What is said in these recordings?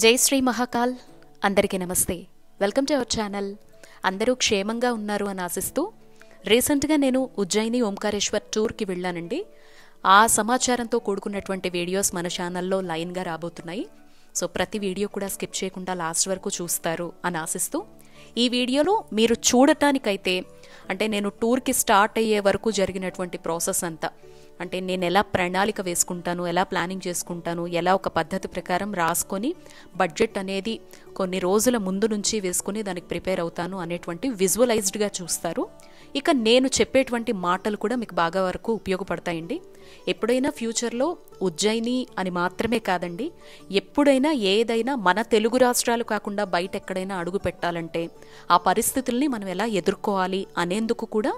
జై శ్రీ మహాకాల్. అందరికీ నమస్తే. Welcome to our channel. అందరూ క్షేమంగా ఉన్నారు అని ఆశిస్తూ రీసెంట్గా నేను ఉజ్జయిని ఓంకారేశ్వర్ టూర్కి వెళ్ళానండి. ఆ సమాచారంతో కూడుకున్నటువంటి వీడియోస్ మన ఛానల్లో లైన్గా రాబోతున్నాయి. సో ప్రతి వీడియో కూడా స్కిప్ చేయకుండా లాస్ట్ వరకు చూస్తారు అని ఆశిస్తూ ఈ వీడియోలో మీరు చూడటానికైతే అంటే నేను టూర్కి స్టార్ట్ అయ్యే వరకు జరిగినటువంటి ప్రాసెస్ అంతా అంటే నేను ఎలా ప్రణాళిక వేసుకుంటాను ఎలా ప్లానింగ్ చేసుకుంటాను ఎలా ఒక పద్ధతి ప్రకారం రాసుకొని బడ్జెట్ అనేది కొన్ని రోజుల ముందు నుంచి వేసుకుని దానికి ప్రిపేర్ అవుతాను అనేటువంటి విజువలైజ్డ్గా చూస్తారు. ఇక నేను చెప్పేటువంటి మాటలు కూడా మీకు బాగా వరకు ఉపయోగపడతాయండి. ఎప్పుడైనా ఫ్యూచర్లో ఉజ్జయిని అని మాత్రమే కాదండి ఎప్పుడైనా ఏదైనా మన తెలుగు రాష్ట్రాలు కాకుండా బయట ఎక్కడైనా అడుగు పెట్టాలంటే ఆ పరిస్థితుల్ని మనం ఎలా ఎదుర్కోవాలి అనేందుకు కూడా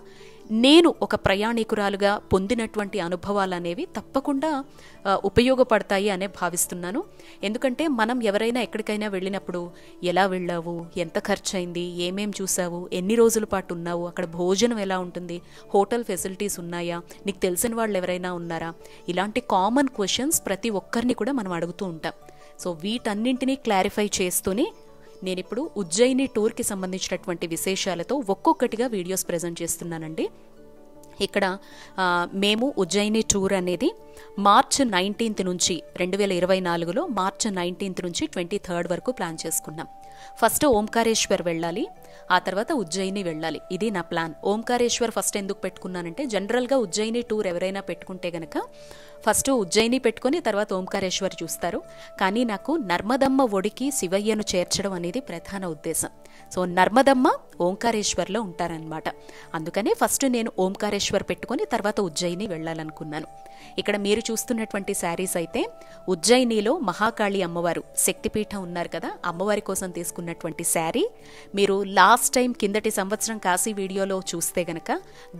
నేను ఒక ప్రయాణికురాలుగా పొందినటువంటి అనుభవాలు అనేవి తప్పకుండా ఉపయోగపడతాయి అనే భావిస్తున్నాను. ఎందుకంటే మనం ఎవరైనా ఎక్కడికైనా వెళ్ళినప్పుడు ఎలా వెళ్ళావు? ఎంత ఖర్చయింది? ఏమేం చూసావు? ఎన్ని రోజుల పాటు ఉన్నావు? అక్కడ భోజనం ఎలా ఉంటుంది? హోటల్ ఫెసిలిటీస్ ఉన్నాయా? నీకు తెలిసిన వాళ్ళు ఎవరైనా ఉన్నారా? ఇలాంటి కామన్ క్వశ్చన్స్ ప్రతి ఒక్కరిని కూడా మనం అడుగుతూ ఉంటాం. సో వీటన్నింటినీ క్లారిఫై చేస్తూనే నేను ఇప్పుడు ఉజ్జయిని టూర్కి సంబంధించినటువంటి విశేషాలతో ఒక్కొక్కటిగా వీడియోస్ ప్రజెంట్ చేస్తున్నానండి. ఇక్కడ మేము ఉజ్జయిని టూర్ అనేది మార్చ్ నైన్టీన్త్ నుంచి రెండు వేల ఇరవై నాలుగులో మార్చ్ నైన్టీన్త్ నుంచి ట్వంటీ థర్డ్ వరకు ప్లాన్ చేసుకున్నాం. ఫస్ట్ ఓంకారేశ్వర్ వెళ్ళాలి ఆ తర్వాత ఉజ్జయిని వెళ్ళాలి. ఇది నా ప్లాన్. ఓంకారేశ్వర్ ఫస్ట్ ఎందుకు పెట్టుకున్నానంటే జనరల్గా ఉజ్జయిని టూర్ ఎవరైనా పెట్టుకుంటే గనక ఫస్ట్ ఉజ్జయిని పెట్టుకొని తర్వాత ఓంకారేశ్వర్ చూస్తారు. కానీ నాకు నర్మదమ్మ ఒడికి శివయ్యను చేర్చడం అనేది ప్రధాన ఉద్దేశం. సో నర్మదమ్మ ఓంకారేశ్వర్లో ఉంటారనమాట అందుకనే ఫస్ట్ నేను ఓంకారేశ్వర్ పెట్టుకొని తర్వాత ఉజ్జయిని వెళ్ళాలనుకున్నాను. ఇక్కడ మీరు చూస్తున్నటువంటి శారీస్ అయితే ఉజ్జయినిలో మహాకాళి అమ్మవారు శక్తిపీఠం ఉన్నారు కదా అమ్మవారి కోసం తీసుకున్నటువంటి శారీ. మీరు లాస్ట్ టైం కిందటి సంవత్సరం కాశీ వీడియోలో చూస్తే గనక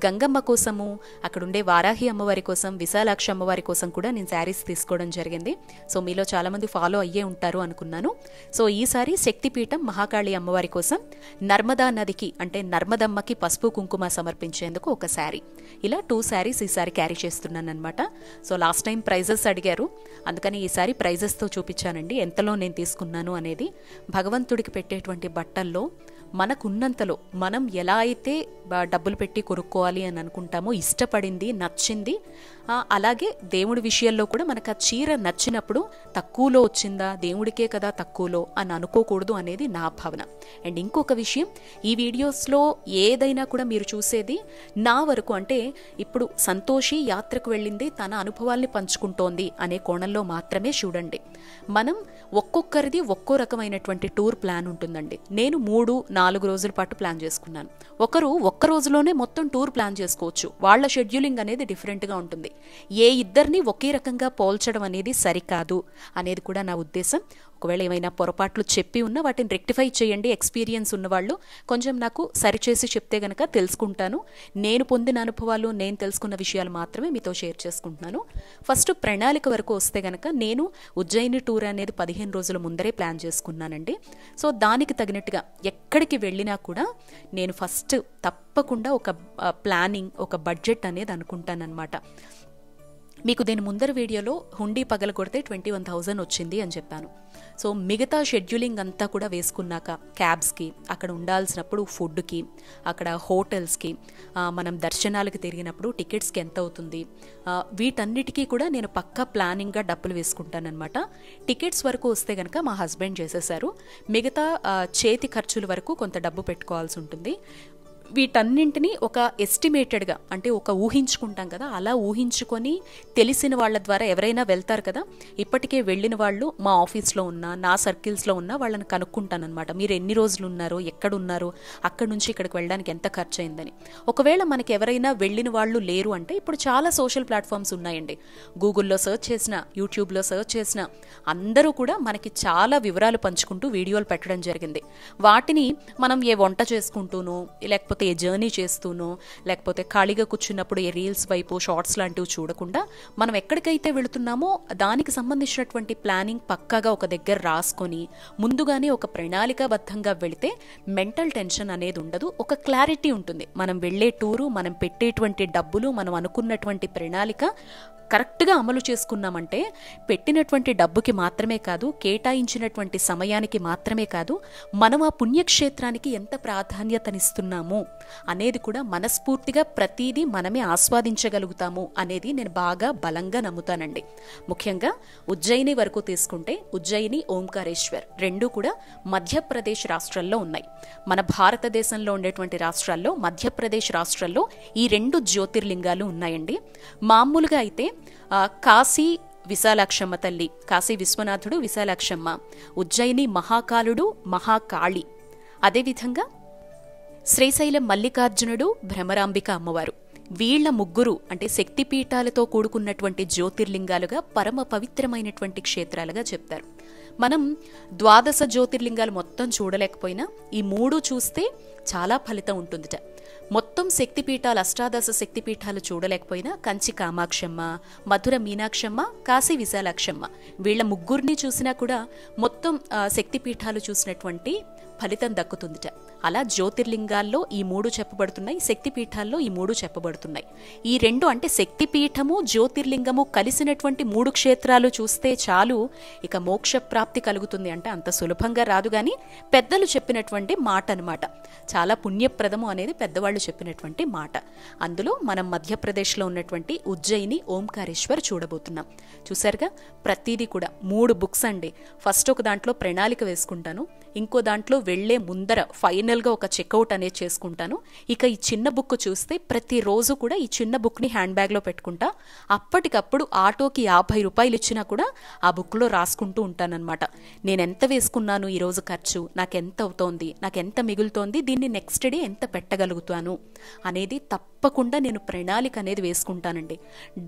గంగమ్మ కోసము అక్కడుండే వారాహి అమ్మవారి కోసం విశాలాక్షి అమ్మవారి కోసం కూడా నేను శారీస్ తీసుకోవడం జరిగింది. సో మీలో చాలామంది ఫాలో అయ్యే ఉంటారు అనుకున్నాను. సో ఈసారి శక్తిపీఠం మహాకాళి అమ్మవారి కోసం నర్మదా నదికి అంటే నర్మదమ్మకి పసుపు కుంకుమ సమర్పించేందుకు ఒక శారీ. ఇలా టూ శారీస్ ఈసారి క్యారీ చేస్తున్నాను అనమాట సో లాస్ట్ టైం ప్రైజెస్ అడిగారు. అందుకని ఈసారి ప్రైజెస్తో చూపించానండి. ఎంతలో నేను తీసుకున్నాను అనేది. భగవంతుడికి పెట్టేటువంటి బట్టల్లో మనకున్నంతలో మనం ఎలా అయితే డబ్బులు పెట్టి కొనుక్కోవాలి అని అనుకుంటామో ఇష్టపడింది నచ్చింది అలాగే దేవుడి విషయంలో కూడా మనకు ఆ చీర నచ్చినప్పుడు తక్కువలో వచ్చిందా? దేవుడికే కదా తక్కువలో అని అనుకోకూడదు అనేది నా భావన. అండ్ ఇంకొక విషయం ఈ వీడియోస్లో ఏదైనా కూడా మీరు చూసేది నా వరకు అంటే ఇప్పుడు సంతోషి యాత్రకు వెళ్ళింది తన అనుభవాల్ని పంచుకుంటోంది అనే కోణంలో మాత్రమే చూడండి. మనం ఒక్కొక్కరిది ఒక్కో రకమైనటువంటి టూర్ ప్లాన్ ఉంటుందండి. నేను మూడు నాలుగు రోజుల పాటు ప్లాన్ చేసుకున్నాను. ఒకరు ఒక్క రోజులోనే మొత్తం టూర్ ప్లాన్ చేసుకోవచ్చు. వాళ్ళ షెడ్యూలింగ్ అనేది డిఫరెంట్గా ఉంటుంది. ఏ ఇద్దరిని ఒకే రకంగా పోల్చడం అనేది సరికాదు అనేది కూడా నా ఉద్దేశం. ఒకవేళ ఏమైనా పొరపాట్లు చెప్పి ఉన్నా వాటిని రెక్టిఫై చేయండి. ఎక్స్పీరియన్స్ ఉన్నవాళ్ళు కొంచెం నాకు సరిచేసి చెప్తే గనక తెలుసుకుంటాను. నేను పొందిన అనుభవాలు నేను తెలుసుకున్న విషయాలు మాత్రమే మీతో షేర్ చేసుకుంటున్నాను. ఫస్ట్ ప్రణాళిక వరకు వస్తే గనక నేను ఉజ్జయిని టూర్ అనేది పదిహేను రోజుల ముందరే ప్లాన్ చేసుకున్నానండి. సో దానికి తగినట్టుగా ఎక్కడికి వెళ్ళినా కూడా నేను ఫస్ట్ తప్పకుండా ఒక ప్లానింగ్ ఒక బడ్జెట్ అనేది అనుకుంటానన్నమాట. మీకు దీని ముందర వీడియోలో హుండీ పగల కొడితే ట్వంటీ వన్ థౌజండ్ వచ్చింది అని చెప్పాను. సో మిగతా షెడ్యూలింగ్ అంతా కూడా వేసుకున్నాక క్యాబ్స్కి అక్కడ ఉండాల్సినప్పుడు ఫుడ్కి అక్కడ హోటల్స్కి మనం దర్శనాలకు తిరిగినప్పుడు టికెట్స్కి ఎంత అవుతుంది వీటన్నిటికీ కూడా నేను పక్కా ప్లానింగ్గా డబ్బులు వేసుకుంటానన్నమాట. టికెట్స్ వరకు వస్తే కనుక మా హస్బెండ్ చేసేసారు. మిగతా చేతి ఖర్చుల వరకు కొంత డబ్బు పెట్టుకోవాల్సి ఉంటుంది. వీటన్నింటినీ ఒక ఎస్టిమేటెడ్గా అంటే ఒక ఊహించుకుంటాం కదా అలా ఊహించుకొని తెలిసిన వాళ్ళ ద్వారా ఎవరైనా వెళ్తారు కదా ఇప్పటికే వెళ్ళిన వాళ్ళు మా ఆఫీస్లో ఉన్న నా సర్కిల్స్లో ఉన్న వాళ్ళని కనుక్కుంటానమాట మీరు ఎన్ని రోజులు ఉన్నారు ఎక్కడ ఉన్నారో అక్కడ నుంచి ఇక్కడికి వెళ్ళడానికి ఎంత ఖర్చు అయిందని ఒకవేళ మనకి ఎవరైనా వెళ్ళిన వాళ్ళు లేరు అంటే ఇప్పుడు చాలా సోషల్ ప్లాట్ఫామ్స్ ఉన్నాయండి. గూగుల్లో సెర్చ్ చేసిన యూట్యూబ్లో సెర్చ్ చేసిన అందరూ కూడా మనకి చాలా వివరాలు పంచుకుంటూ వీడియోలు పెట్టడం జరిగింది. వాటిని మనం ఏ వంట చేసుకుంటూనో లేకపోతే ఏ జర్నీ చేస్తూనో లేకపోతే ఖాళీగా కూర్చున్నప్పుడు ఏ రీల్స్ వైపు షార్ట్స్ లాంటివి చూడకుండా మనం ఎక్కడికైతే వెళుతున్నామో దానికి సంబంధించినటువంటి ప్లానింగ్ పక్కాగా ఒక దగ్గర రాసుకొని ముందుగానే ఒక ప్రణాళికాబద్ధంగా వెళితే మెంటల్ టెన్షన్ అనేది ఉండదు. ఒక క్లారిటీ ఉంటుంది. మనం వెళ్ళే టూరు మనం పెట్టేటువంటి డబ్బులు మనం అనుకున్నటువంటి ప్రణాళిక కరెక్ట్గా అమలు చేసుకున్నామంటే పెట్టినటువంటి డబ్బుకి మాత్రమే కాదు కేటాయించినటువంటి సమయానికి మాత్రమే కాదు మనం ఆ పుణ్యక్షేత్రానికి ఎంత ప్రాధాన్యతనిస్తున్నాము అనేది కూడా మనస్ఫూర్తిగా ప్రతిదీ మనమే ఆస్వాదించగలుగుతాము అనేది నేను బాగా బలంగా నమ్ముతానండి. ముఖ్యంగా ఉజ్జయిని వరకు తీసుకుంటే ఉజ్జయిని ఓంకారేశ్వర్ రెండు కూడా మధ్యప్రదేశ్ రాష్ట్రంలో ఉన్నాయి. మన భారతదేశంలో ఉండేటువంటి రాష్ట్రాల్లో మధ్యప్రదేశ్ రాష్ట్రంలో ఈ రెండు జ్యోతిర్లింగాలు ఉన్నాయండి. మామూలుగా అయితే కాశీ విశాలాక్షమ్మ తల్లి కాశీ విశ్వనాథుడు విశాలాక్షమ్మ ఉజ్జయిని మహాకాలుడు మహాకాళి. అదేవిధంగా శ్రీశైలం మల్లికార్జునుడు భ్రమరాంబిక అమ్మవారు. వీళ్ళ ముగ్గురు అంటే శక్తిపీఠాలతో కూడుకున్నటువంటి జ్యోతిర్లింగాలుగా పరమ పవిత్రమైనటువంటి క్షేత్రాలుగా చెప్తారు. మనం ద్వాదశ జ్యోతిర్లింగాలు మొత్తం చూడలేకపోయినా ఈ మూడు చూస్తే చాలా ఫలితం ఉంటుందిట. మొత్తం శక్తిపీఠాలు అష్టాదశ శక్తిపీఠాలు చూడలేకపోయినా కంచి కామాక్షమ్మ మధుర మీనాక్షమ్మ కాశీ విశాలాక్షమ్మ వీళ్ళ ముగ్గురిని చూసినా కూడా మొత్తం శక్తిపీఠాలు చూసినటువంటి ఫలితం దక్కుతుందిట. అలా జ్యోతిర్లింగాల్లో ఈ మూడు చెప్పబడుతున్నాయి శక్తిపీఠాల్లో ఈ మూడు చెప్పబడుతున్నాయి. ఈ రెండు అంటే శక్తిపీఠము జ్యోతిర్లింగము కలిసినటువంటి మూడు క్షేత్రాలు చూస్తే చాలు ఇక మోక్ష ప్రాప్తి కలుగుతుంది అంటే అంత సులభంగా రాదు కానీ పెద్దలు చెప్పినటువంటి మాట అనమాట చాలా పుణ్యప్రదము అనేది పెద్దవాళ్ళు చెప్పినటువంటి మాట. అందులో మనం మధ్యప్రదేశ్లో ఉన్నటువంటి ఉజ్జయిని ఓంకారేశ్వర్ చూడబోతున్నాం. చూసారుగా ప్రతిదీ కూడా మూడు బుక్స్ అండి. ఫస్ట్ ఒక దాంట్లో ప్రణాళిక వేసుకుంటాను. ఇంకో దాంట్లో వెళ్ళే ముందర ఫైనల్గా ఒక చెక్అవుట్ అనేది చేసుకుంటాను. ఇక ఈ చిన్న బుక్ చూస్తే ప్రతిరోజు కూడా ఈ చిన్న బుక్ని హ్యాండ్ బ్యాగ్లో పెట్టుకుంటా. అప్పటికప్పుడు ఆటోకి యాభై రూపాయలు ఇచ్చినా కూడా ఆ బుక్లో రాసుకుంటూ ఉంటానన్నమాట. నేను ఎంత వేసుకున్నాను ఈరోజు ఖర్చు? నాకు ఎంత అవుతోంది? నాకు ఎంత మిగులుతోంది? దీన్ని నెక్స్ట్ డే ఎంత పెట్టగలుగుతాను? అనేది తప్పకుండా నేను ప్రణాళిక అనేది వేసుకుంటానండి.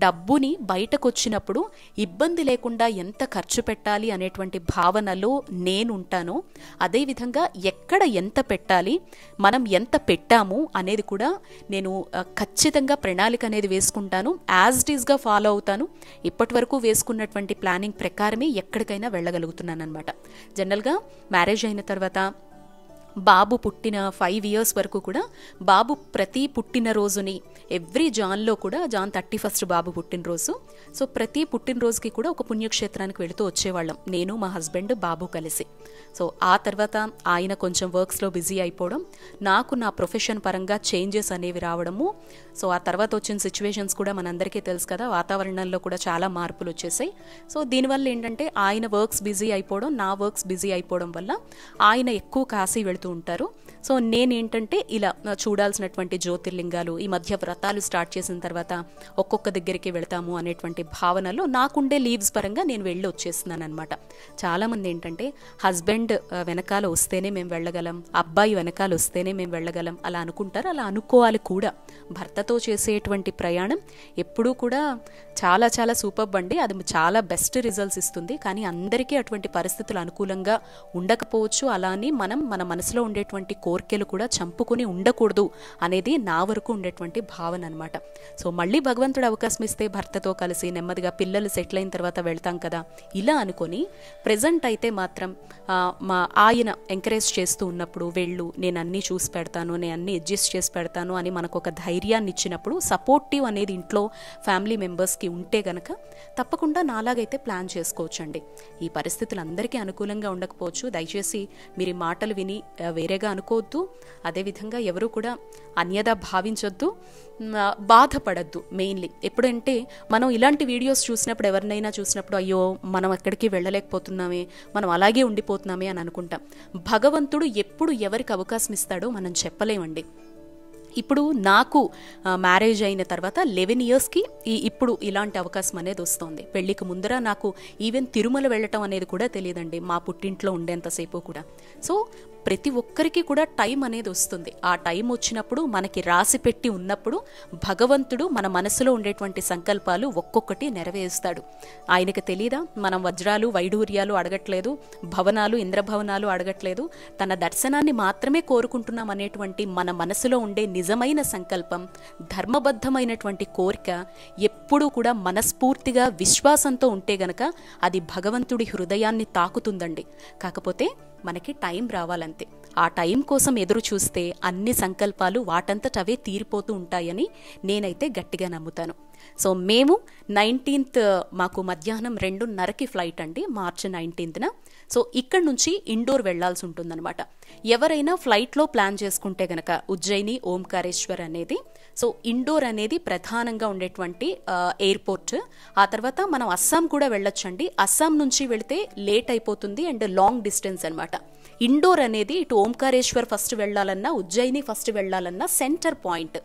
డబ్బుని బయటకు వచ్చినప్పుడు ఇబ్బంది లేకుండా ఎంత ఖర్చు పెట్టాలి అనేటువంటి భావనలో నేను ఉంటానో అదేవిధంగా ఎక్కడ ఎంత పెట్టాలి మనం ఎంత పెట్టాము అనేది కూడా నేను ఖచ్చితంగా ప్రణాళిక అనేది వేసుకుంటాను. యాజ్ ఇట్ ఫాలో అవుతాను. ఇప్పటి వరకు వేసుకున్నటువంటి ప్లానింగ్ ప్రకారమే ఎక్కడికైనా వెళ్ళగలుగుతున్నాను అనమాట జనరల్గా మ్యారేజ్ అయిన తర్వాత బాబు పుట్టిన ఫైవ్ ఇయర్స్ వరకు కూడా బాబు ప్రతి పుట్టినరోజుని ఎవ్రీ జాన్లో కూడా జాన్ థర్టీ ఫస్ట్ బాబు పుట్టినరోజు. సో ప్రతి పుట్టినరోజుకి కూడా ఒక పుణ్యక్షేత్రానికి వెళుతూ వచ్చేవాళ్ళం. నేను మా హస్బెండ్ బాబు కలిసి. సో ఆ తర్వాత ఆయన కొంచెం వర్క్స్లో బిజీ అయిపోవడం నాకు నా ప్రొఫెషన్ పరంగా చేంజెస్ అనేవి రావడము. సో ఆ తర్వాత వచ్చిన సిచ్యువేషన్స్ కూడా మనందరికీ తెలుసు కదా వాతావరణంలో కూడా చాలా మార్పులు వచ్చేసాయి. సో దీనివల్ల ఏంటంటే ఆయన వర్క్స్ బిజీ అయిపోవడం నా వర్క్స్ బిజీ అయిపోవడం వల్ల ఆయన ఎక్కువ కాశీ వెళుతూ ఉంటారు. సో నేనేంటంటే ఇలా చూడాల్సినటువంటి జ్యోతిర్లింగాలు ఈ మధ్య వ్రతాలు స్టార్ట్ చేసిన తర్వాత ఒక్కొక్క దగ్గరికి వెళ్తాము అనేటువంటి భావనలో నాకుండే లీవ్స్ పరంగా నేను వెళ్ళి వచ్చేస్తున్నాను అనమాట చాలామంది ఏంటంటే హస్బెండ్ వెనకాల వస్తేనే మేము వెళ్ళగలం అబ్బాయి వెనకాల వస్తేనే మేము వెళ్ళగలం అలా అనుకుంటారు అలా అనుకోవాలి కూడా. భర్తతో చేసేటువంటి ప్రయాణం ఎప్పుడూ కూడా చాలా చాలా సూపర్ అండి. అది చాలా బెస్ట్ రిజల్ట్స్ ఇస్తుంది. కానీ అందరికీ అటువంటి పరిస్థితులు అనుకూలంగా ఉండకపోవచ్చు. అలా అని మనం మన మనసులో ఉండేటువంటి కోరికలు కూడా చంపుకుని ఉండకూడదు అనేది నా వరకు ఉండేటువంటి భావన అనమాట సో మళ్ళీ భగవంతుడు అవకాశం ఇస్తే భర్తతో కలిసి నెమ్మదిగా పిల్లలు సెటిల్ అయిన తర్వాత వెళ్తాం కదా. ఇలా అనుకొని ప్రజెంట్ అయితే మాత్రం మా ఆయన ఎంకరేజ్ చేస్తూ ఉన్నప్పుడు వెళ్ళు నేను అన్నీ చూసి పెడతాను నేను అన్నీ అడ్జస్ట్ చేసి పెడతాను అని మనకు ఒక ధైర్యాన్ని ఇచ్చినప్పుడు సపోర్టివ్ అనేది ఇంట్లో ఫ్యామిలీ మెంబర్స్కి ఉంటే గనక తప్పకుండా నాలాగైతే ప్లాన్ చేసుకోవచ్చండి. ఈ పరిస్థితులు అందరికీ అనుకూలంగా ఉండకపోవచ్చు. దయచేసి మీరు మాటలు విని వేరేగా అనుకోవద్దు. అదేవిధంగా ఎవరు కూడా అన్యదా భావించొద్దు. బాధపడద్దు మెయిన్లీ ఎప్పుడంటే మనం ఇలాంటి వీడియోస్ చూసినప్పుడు ఎవరినైనా చూసినప్పుడు అయ్యో మనం ఎక్కడికి వెళ్ళలేకపోతున్నామే మనం అలాగే ఉండిపోతున్నామే అని అనుకుంటాం. భగవంతుడు ఎప్పుడు ఎవరికి అవకాశం ఇస్తాడో మనం చెప్పలేమండి. ఇప్పుడు నాకు మ్యారేజ్ అయిన తర్వాత లెవెన్ ఇయర్స్కి ఈ ఇప్పుడు ఇలాంటి అవకాశం అనేది వస్తుంది. పెళ్ళికి ముందర నాకు ఈవెన్ తిరుమల వెళ్ళటం అనేది కూడా తెలియదండి మా పుట్టింట్లో ఉండేంతసేపు కూడా. సో ప్రతి ఒక్కరికి కూడా టైం అనేది వస్తుంది. ఆ టైం వచ్చినప్పుడు మనకి రాసి పెట్టి ఉన్నప్పుడు భగవంతుడు మన మనసులో ఉండేటువంటి సంకల్పాలు ఒక్కొక్కటి నెరవేరుస్తాడు. ఆయనకు తెలియదా మనం వజ్రాలు వైడూర్యాలు అడగట్లేదు. భవనాలు ఇంద్రభవనాలు అడగట్లేదు. తన దర్శనాన్ని మాత్రమే కోరుకుంటున్నాం అనేటువంటి మన మనసులో ఉండే నిజమైన సంకల్పం ధర్మబద్ధమైనటువంటి కోరిక ఎప్పుడూ కూడా మనస్ఫూర్తిగా విశ్వాసంతో ఉంటే గనక అది భగవంతుడి హృదయాన్ని తాకుతుందండి. కాకపోతే మనకి టైం రావాలంతే. ఆ టైం కోసం ఎదురు చూస్తే అన్ని సంకల్పాలు వాటంతట అవే తీరిపోతూ ఉంటాయని నేనైతే గట్టిగా నమ్ముతాను. సో మేము నైన్టీన్త్ మాకు మధ్యాహ్నం రెండున్నరకి ఫ్లైట్ అండి. మార్చి నైన్టీన్త్న సో ఇక్కడ నుంచి ఇండోర్ వెళ్ళాల్సి ఉంటుందన్నమాట. ఎవరైనా ఫ్లైట్లో ప్లాన్ చేసుకుంటే గనక ఉజ్జయిని ఓంకారేశ్వర్ అనేది సో ఇండోర్ అనేది ప్రధానంగా ఉండేటువంటి ఎయిర్పోర్ట్. ఆ తర్వాత మనం అస్సాం కూడా వెళ్ళొచ్చండి. అస్సాం నుంచి వెళితే లేట్ అయిపోతుంది అండ్ లాంగ్ డిస్టెన్స్ అనమాట ఇండోర్ అనేది ఇటు ఓంకారేశ్వర్ ఫస్ట్ వెళ్ళాలన్నా ఉజ్జయిని ఫస్ట్ వెళ్ళాలన్నా సెంటర్ పాయింట్.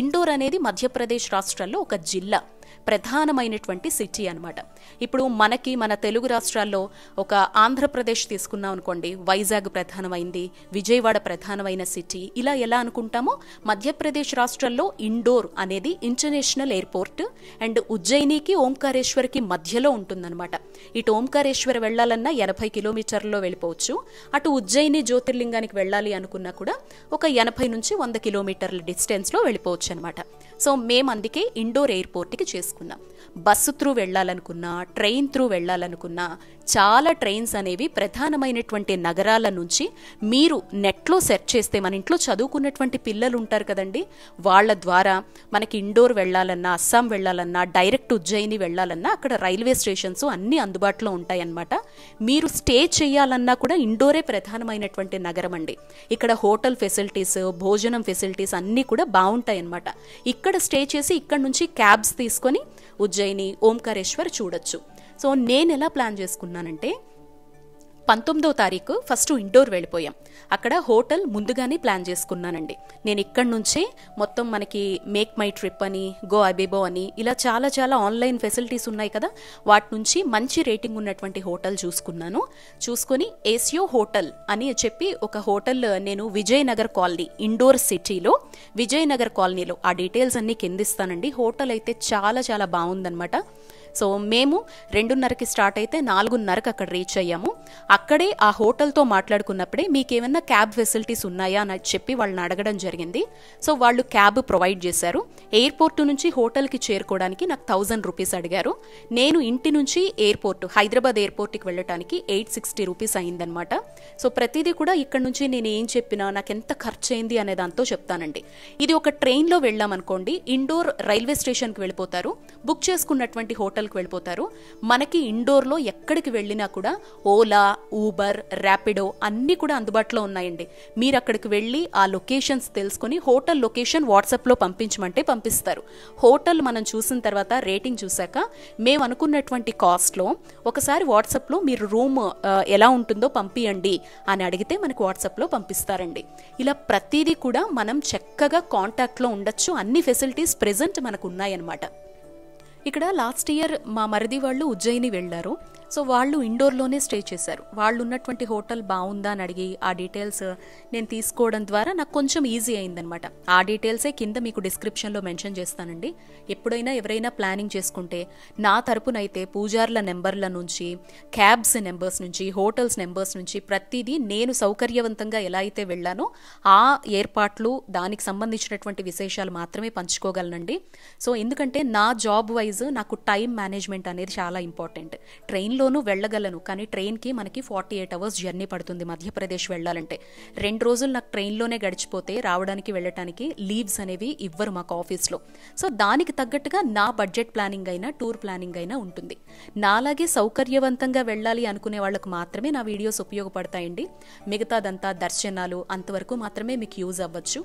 ఇండోర్ అనేది మధ్యప్రదేశ్ రాష్ట్రంలో ఒక జిల్లా. ప్రధానమైనటువంటి సిటీ అనమాట ఇప్పుడు మనకి మన తెలుగు రాష్ట్రాల్లో ఒక ఆంధ్రప్రదేశ్ తీసుకున్నాం అనుకోండి వైజాగ్ ప్రధానమైంది విజయవాడ ప్రధానమైన సిటీ ఇలా ఎలా అనుకుంటామో మధ్యప్రదేశ్ రాష్ట్రాల్లో ఇండోర్ అనేది ఇంటర్నేషనల్ ఎయిర్పోర్ట్ అండ్ ఉజ్జయినికి ఓంకారేశ్వర్కి మధ్యలో ఉంటుందన్నమాట. ఇటు ఓంకారేశ్వర్ వెళ్ళాలన్నా ఎనభై కిలోమీటర్లో వెళ్ళిపోవచ్చు. అటు ఉజ్జయిని జ్యోతిర్లింగానికి వెళ్ళాలి అనుకున్నా కూడా ఒక ఎనభై నుంచి వంద కిలోమీటర్ల డిస్టెన్స్లో వెళ్ళిపోవచ్చు అనమాట సో మేము అందుకే ఇండోర్ ఎయిర్పోర్ట్కి చేసుకున్నాం. బస్సు త్రూ వెళ్ళాలనుకున్నా ట్రైన్ త్రూ వెళ్ళాలనుకున్నా చాలా ట్రైన్స్ అనేవి ప్రధానమైనటువంటి నగరాల నుంచి మీరు నెట్లో సెర్చ్ చేస్తే మన ఇంట్లో చదువుకున్నటువంటి పిల్లలు ఉంటారు కదండి. వాళ్ళ ద్వారా మనకి ఇండోర్ వెళ్ళాలన్నా అస్సాం వెళ్ళాలన్నా డైరెక్ట్ ఉజ్జయిని వెళ్ళాలన్నా అక్కడ రైల్వే స్టేషన్స్ అన్నీ అందుబాటులో ఉంటాయన్నమాట. మీరు స్టే చేయాలన్నా కూడా ఇండోరే ప్రధానమైనటువంటి నగరం అండి. ఇక్కడ హోటల్ ఫెసిలిటీస్ భోజనం ఫెసిలిటీస్ అన్నీ కూడా బాగుంటాయి అన్నమాట ఇక్కడ స్టే చేసి ఇక్కడ నుంచి క్యాబ్స్ తీసుకొని ఉజ్జయిని ఓంకారేశ్వర్ చూడొచ్చు. సో నేను ఎలా ప్లాన్ చేసుకున్నానంటే పంతొమ్మిదో తారీఖు ఫస్ట్ ఇండోర్ వెళ్ళిపోయాం. అక్కడ హోటల్ ముందుగానే ప్లాన్ చేసుకున్నానండి. నేను ఇక్కడి నుంచే మొత్తం మనకి మేక్ మై ట్రిప్ అని గో అబేబో అని ఇలా చాలా చాలా ఆన్లైన్ ఫెసిలిటీస్ ఉన్నాయి కదా వాటి నుంచి మంచి రేటింగ్ ఉన్నటువంటి హోటల్ చూసుకున్నాను. చూసుకొని ఏసియో హోటల్ అని చెప్పి ఒక హోటల్ నేను విజయనగర్ కాలనీ ఇండోర్ సిటీలో విజయనగర్ కాలనీలో ఆ డీటెయిల్స్ అన్నీ కిందిస్తానండి హోటల్ అయితే చాలా చాలా బాగుందన్నమాట. సో మేము రెండున్నరకి స్టార్ట్ అయితే నాలుగున్నరకు అక్కడ రీచ్ అయ్యాము. అక్కడే ఆ హోటల్తో మాట్లాడుకున్నప్పుడే మీకేమన్నా క్యాబ్ ఫెసిలిటీస్ ఉన్నాయా అని చెప్పి వాళ్ళని అడగడం జరిగింది. సో వాళ్ళు క్యాబ్ ప్రొవైడ్ చేశారు. ఎయిర్పోర్ట్ నుంచి హోటల్కి చేరుకోవడానికి నాకు థౌజండ్ రూపీస్ అడిగారు. నేను ఇంటి నుంచి ఎయిర్పోర్ట్ హైదరాబాద్ ఎయిర్పోర్ట్కి వెళ్ళడానికి ఎయిట్ సిక్స్టీ రూపీస్ అయిందనమాట సో ప్రతిదీ కూడా ఇక్కడ నుంచి నేను ఏం చెప్పినా నాకు ఎంత ఖర్చు అయింది అనే దాంతో చెప్తానండి. ఇది ఒక ట్రైన్లో వెళ్ళామనుకోండి ఇండోర్ రైల్వే స్టేషన్కి వెళ్ళిపోతారు. బుక్ చేసుకున్నటువంటి హోటల్ హోటల్కి వెళ్ళిపోతారు. మనకి ఇండోర్లో ఎక్కడికి వెళ్ళినా కూడా ఓలా ఊబర్ ర్యాపిడో అన్నీ కూడా అందుబాటులో ఉన్నాయండి. మీరు అక్కడికి వెళ్ళి ఆ లొకేషన్స్ తెలుసుకొని హోటల్ లొకేషన్ వాట్సాప్లో పంపించమంటే పంపిస్తారు. హోటల్ మనం చూసిన తర్వాత రేటింగ్ చూశాక మేము అనుకున్నటువంటి కాస్ట్లో ఒకసారి వాట్సాప్లో మీరు రూమ్ ఎలా ఉంటుందో పంపియండి అని అడిగితే మనకు వాట్సాప్లో పంపిస్తారండి. ఇలా ప్రతిదీ కూడా మనం చక్కగా కాంటాక్ట్లో ఉండొచ్చు. అన్ని ఫెసిలిటీస్ ప్రెజెంట్ మనకు ఉన్నాయన్నమాట. ఇక్కడ లాస్ట్ ఇయర్ మా మరిది వాళ్ళు ఉజ్జయిని వెళ్ళారు. సో వాళ్ళు ఇండోర్లోనే స్టే చేశారు. వాళ్ళు ఉన్నటువంటి హోటల్ బాగుందా అని అడిగి ఆ డీటెయిల్స్ నేను తీసుకోవడం ద్వారా నాకు కొంచెం ఈజీ అయిందనమాట ఆ డీటెయిల్సే కింద మీకు డిస్క్రిప్షన్లో మెన్షన్ చేస్తానండి. ఎప్పుడైనా ఎవరైనా ప్లానింగ్ చేసుకుంటే నా తరపునైతే పూజార్ల నెంబర్ల నుంచి క్యాబ్స్ నెంబర్స్ నుంచి హోటల్స్ నెంబర్స్ నుంచి ప్రతిదీ నేను సౌకర్యవంతంగా ఎలా అయితే వెళ్ళానో ఆ ఏర్పాట్లు దానికి సంబంధించినటువంటి విశేషాలు మాత్రమే పంచుకోగలనండి. సో ఎందుకంటే నా జాబ్ వైజ్ నాకు టైం మేనేజ్మెంట్ అనేది చాలా ఇంపార్టెంట్. ట్రైన్లోనూ వెళ్ళగలను. కానీ ట్రైన్కి మనకి ఫార్టీ ఎయిట్ అవర్స్ జర్నీ పడుతుంది మధ్యప్రదేశ్ వెళ్ళాలంటే. రెండు రోజులు నాకు ట్రైన్లోనే గడిచిపోతే రావడానికి వెళ్ళటానికి లీవ్స్ అనేవి ఇవ్వరు మాకు ఆఫీస్లో. సో దానికి తగ్గట్టుగా నా బడ్జెట్ ప్లానింగ్ అయినా టూర్ ప్లానింగ్ అయినా ఉంటుంది. నాలాగే సౌకర్యవంతంగా వెళ్ళాలి అనుకునే వాళ్ళకు మాత్రమే నా వీడియోస్ ఉపయోగపడతాయండి. మిగతాదంతా దర్శనాలు అంతవరకు మాత్రమే మీకు యూజ్ అవ్వచ్చు.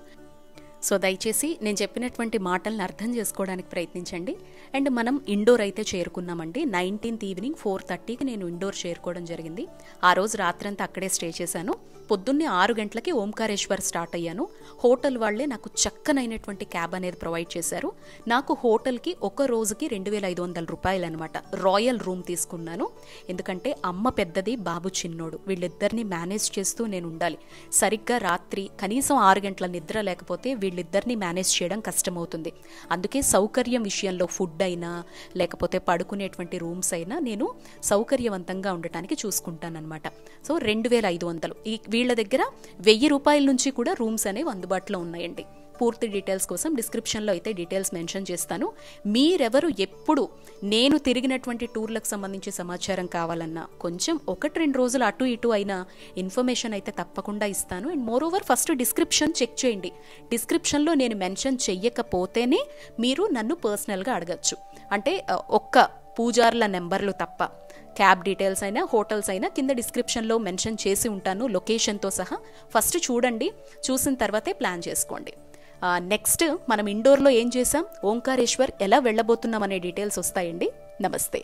సో దయచేసి నేను చెప్పినటువంటి మాటలను అర్థం చేసుకోవడానికి ప్రయత్నించండి. అండ్ మనం ఇండోర్ అయితే చేరుకున్నామండి. నైన్టీన్త్ ఈవినింగ్ ఫోర్ థర్టీకి నేను ఇండోర్ చేరుకోవడం జరిగింది. ఆ రోజు రాత్రంతా అక్కడే స్టే చేశాను. పొద్దున్నే ఆరు గంటలకి ఓంకారేశ్వర్ స్టార్ట్ అయ్యాను. హోటల్ వాళ్ళే నాకు చక్కనైనటువంటి క్యాబ్ అనేది ప్రొవైడ్ చేశారు. నాకు హోటల్కి ఒక రోజుకి రెండు వేల ఐదు వందల రూపాయలు అనమాట రాయల్ రూమ్ తీసుకున్నాను. ఎందుకంటే అమ్మ పెద్దది బాబు చిన్నోడు. వీళ్ళిద్దరిని మేనేజ్ చేస్తూ నేను ఉండాలి. సరిగ్గా రాత్రి కనీసం ఆరు గంటల నిద్ర లేకపోతే వీళ్ళిద్దరిని మేనేజ్ చేయడం కష్టమవుతుంది. అందుకే సౌకర్యం విషయంలో ఫుడ్ అయినా లేకపోతే పడుకునేటువంటి రూమ్స్ అయినా నేను సౌకర్యవంతంగా ఉండటానికి చూసుకుంటానన్నమాట. సో రెండు వేల ఐదు వందలు. ఈ వీళ్ళ దగ్గర వెయ్యి రూపాయల నుంచి కూడా రూమ్స్ అనేవి అందుబాటులో ఉన్నాయండి. పూర్తి డీటెయిల్స్ కోసం డిస్క్రిప్షన్లో అయితే డీటెయిల్స్ మెన్షన్ చేస్తాను. మీరెవరు ఎప్పుడు నేను తిరిగినటువంటి టూర్లకు సంబంధించి సమాచారం కావాలన్నా కొంచెం ఒకటి రెండు రోజులు అటు ఇటు అయినా ఇన్ఫర్మేషన్ అయితే తప్పకుండా ఇస్తాను. And moreover first description check చేయండి. డిస్క్రిప్షన్లో నేను మెన్షన్ చెయ్యకపోతేనే మీరు నన్ను పర్సనల్గా అడగచ్చు. అంటే ఒక్క పూజార్ల నెంబర్లు తప్ప. క్యాబ్ డీటెయిల్స్ అయినా హోటల్స్ అయినా కింద డిస్క్రిప్షన్లో మెన్షన్ చేసి ఉంటాను. లొకేషన్తో సహా. ఫస్ట్ చూడండి. చూసిన తర్వాతే ప్లాన్ చేసుకోండి. నెక్స్ట్ మనం ఇండోర్లో ఏం చేసాం ఓంకారేశ్వర్ ఎలా వెళ్ళబోతున్నాం అనే డీటెయిల్స్ వస్తాయండి. నమస్తే.